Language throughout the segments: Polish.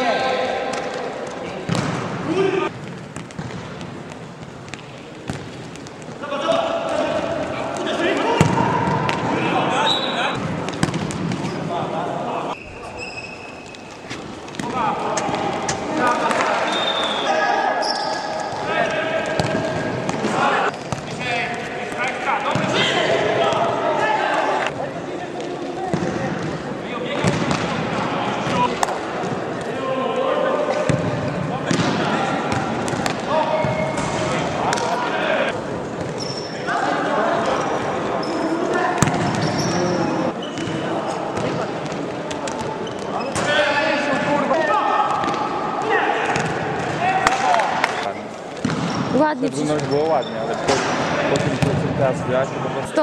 Yeah. Ładnie ci Brunok było ładnie, ale po, po tym co teraz to po prostu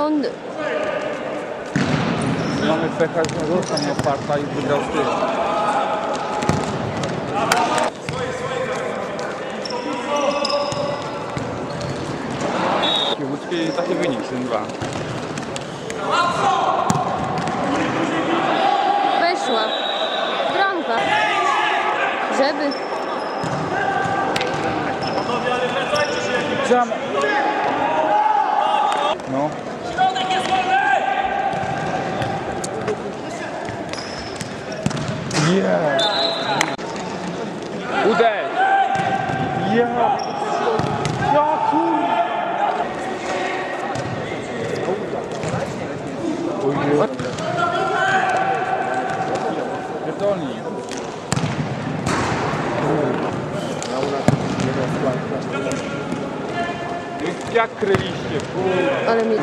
mamy pecha, że ruszka nie otwarta i wygrał z tym. Takie wynik, 7-2. Jam. No. Yeah. Uderz! Ja! Ja kur... Oj, Pierdolnij. Jak kryliście, kurwa. Ale mi...